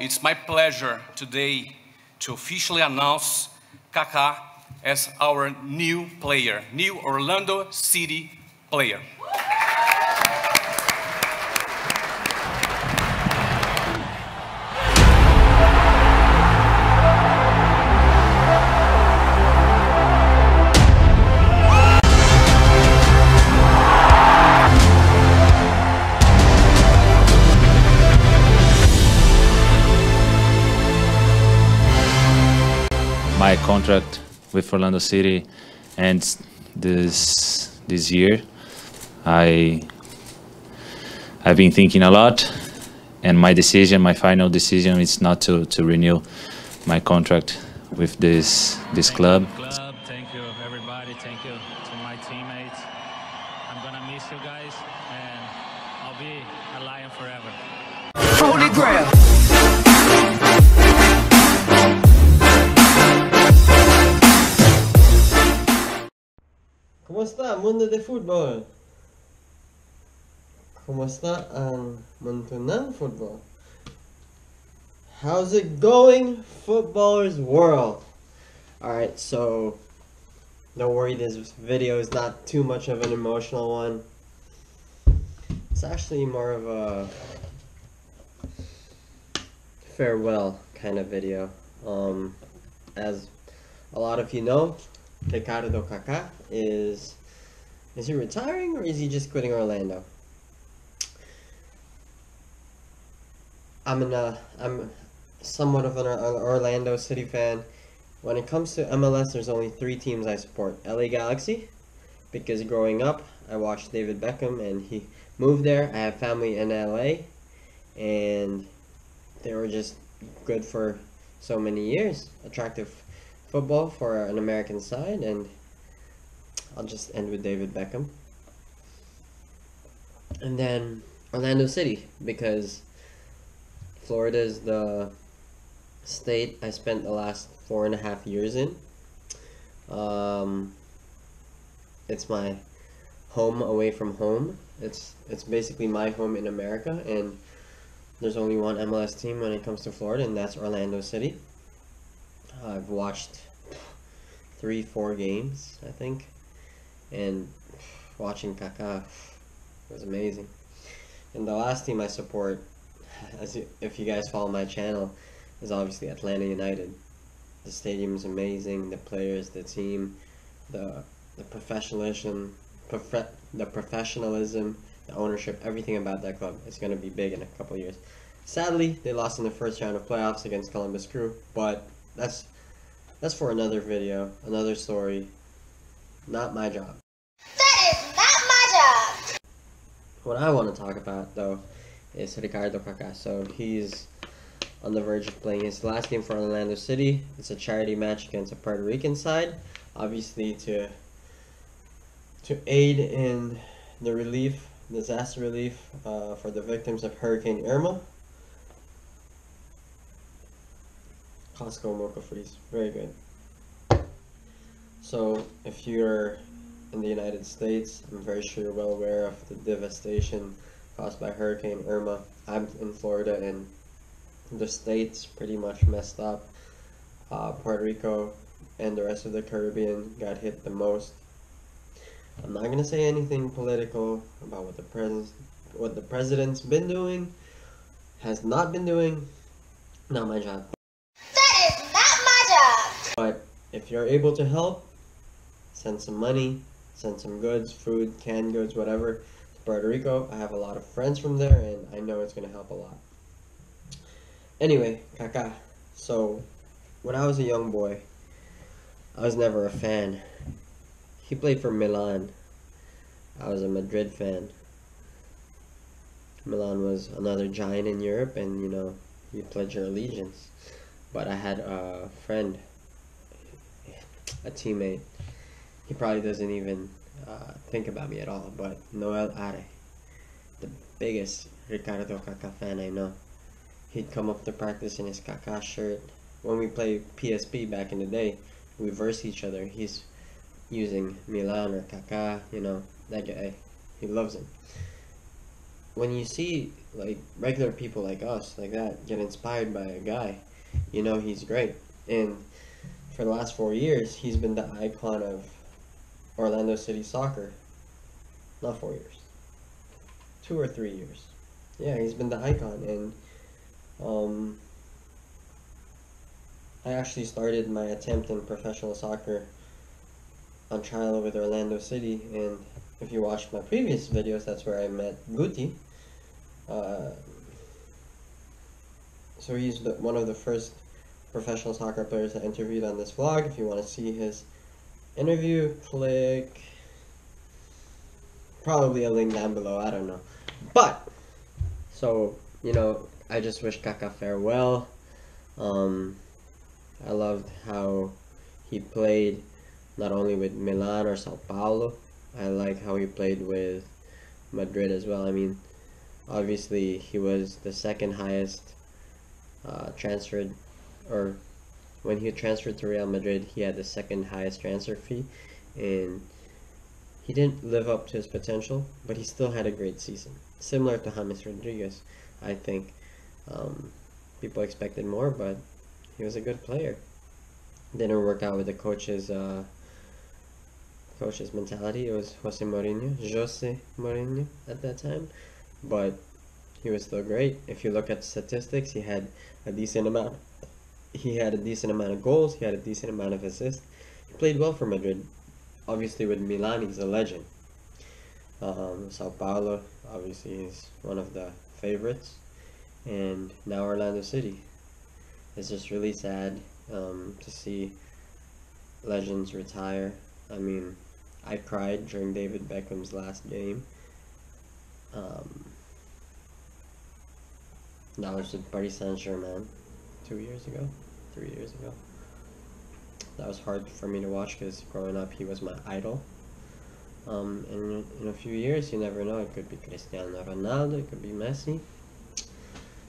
It's my pleasure today to officially announce Kaká as our new player, new Orlando City player. Contract with Orlando City ends this this year. I I've been thinking a lot, and my decision, my final decision, is not to to renew my contract with this this club. Mundo de football? Kumusta ang mundo ng football? How's it going, footballers world? Alright, so don't worry, this video is not too much of an emotional one. It's actually more of a farewell kind of video. Um, as a lot of you know, Ricardo Kaká is is he retiring or is he just quitting Orlando? I'm an uh, I'm somewhat of an Orlando City fan. When it comes to MLS, there's only three teams I support: LA Galaxy, because growing up I watched David Beckham and he moved there. I have family in LA, and they were just good for so many years. Attractive football for an American side, and I'll just end with David Beckham. And then Orlando City, because Florida is the state I spent the last four and a half years in. Um, it's my home away from home. It's it's basically my home in America, and there's only one MLS team when it comes to Florida, and that's Orlando City. I've watched three, four games, I think, and watching Kaká was amazing. And the last team I support, as you, if you guys follow my channel, is obviously Atlanta United. The stadium is amazing. The players, the team, the the professionalism, profe- the professionalism, the ownership, everything about that club is going to be big in a couple years. Sadly, they lost in the first round of playoffs against Columbus Crew, but that's that's for another video, another story. Not my job. That is not my job. What I want to talk about though is Ricardo Kaká. So he's on the verge of playing his last game for Orlando City. It's a charity match against a Puerto Rican side, obviously to to aid in the relief, disaster relief uh, for the victims of Hurricane Irma. Costco mocha freeze, very good. So if you're in the United States. I'm very sure you're well aware of the devastation caused by Hurricane Irma. I'm in Florida and the state's pretty much messed up. Uh, Puerto Rico and the rest of the Caribbean got hit the most. I'm not gonna say anything political about what the president what the president's been doing, has not been doing. Not my job. That is not my job. But if you're able to help, send some money, send some goods, food, canned goods, whatever, to Puerto Rico. I have a lot of friends from there, and I know it's going to help a lot. Anyway, Kaká. So, when I was a young boy, I was never a fan. He played for Milan. I was a Madrid fan. Milan was another giant in Europe, and you know, you pledge your allegiance. But I had a friend, a teammate. He probably doesn't even uh, think about me at all. But Noel Are, the biggest Ricardo Kaká fan I know. He'd come up to practice in his Kaká shirt. When we played PSP back in the day, we verse each other. He's using Milan or Kaká, you know, that guy. He loves him. when you see like regular people like us like that get inspired by a guy, you know he's great. And for the last four years, he's been the icon of Orlando City soccer. Not four years, two or three years. Yeah, he's been the icon, and um, I actually started my attempt in professional soccer on trial with Orlando City, and if you watched my previous videos, that's where I met Guti. Uh, so he's the, one of the first professional soccer players I interviewed on this vlog. If you want to see his interview, click probably a link down below. I don't know, but so you know, I just wish Kaka farewell. Um, I loved how he played not only with Milan or Sao Paulo. I like how he played with Madrid as well. I mean, obviously he was the second highest uh, transferred, or when he transferred to Real Madrid, he had the second highest transfer fee, and he didn't live up to his potential, but he still had a great season. Similar to James Rodriguez, I think. Um, people expected more, but he was a good player. Didn't work out with the coach's uh, coach's mentality. It was Jose Mourinho, Jose Mourinho at that time, but he was still great. If you look at statistics, he had a decent amount. He had a decent amount of goals. He had a decent amount of assists. He played well for Madrid. Obviously, with Milan, he's a legend. Um, Sao Paulo, obviously, is one of the favorites, and now Orlando City. It's just really sad um, to see legends retire. I mean, I cried during David Beckham's last game. Um, that was with Paris Saint Germain two years ago, three years ago. That was hard for me to watch because growing up he was my idol. Um, and in a few years, you never know. It could be Cristiano Ronaldo, it could be Messi.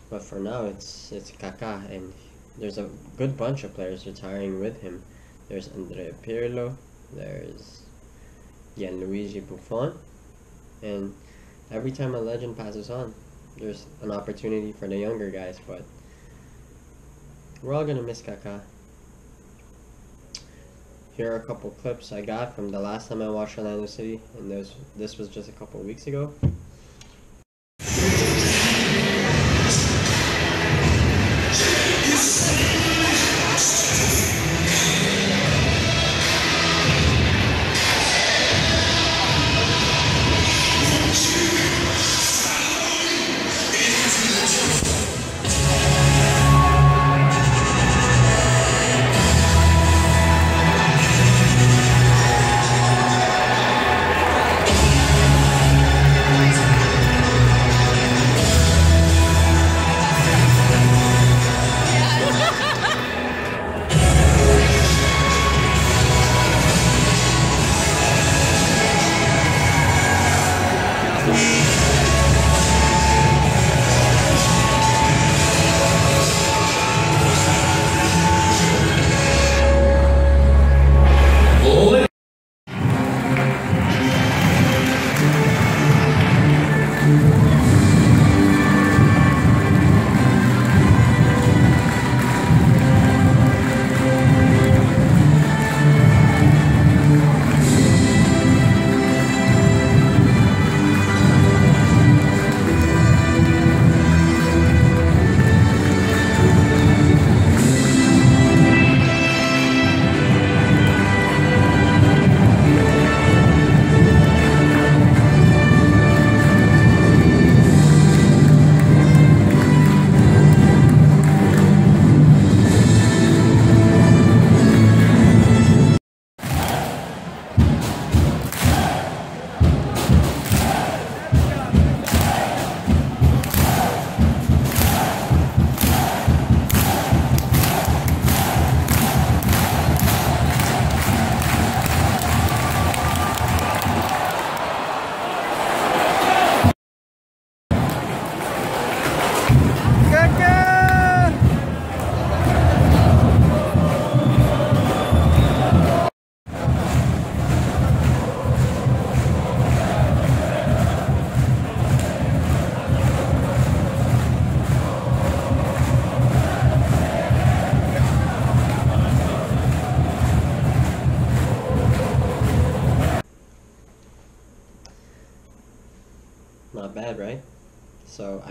But for now, it's it's Kaká, and there's a good bunch of players retiring with him. There's Andrea Pirlo, there's Gianluigi Buffon, and every time a legend passes on, there's an opportunity for the younger guys, but we're all gonna miss Kaká. Here are a couple clips I got from the last time I watched Orlando City, and this this was just a couple weeks ago.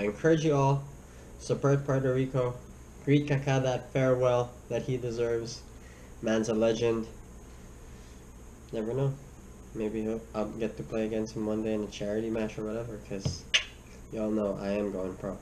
I encourage you all, support Puerto Rico, greet Kaká that farewell that he deserves. Man's a legend. Never know. Maybe I'll get to play against him one day in a charity match or whatever, because y'all know I am going pro.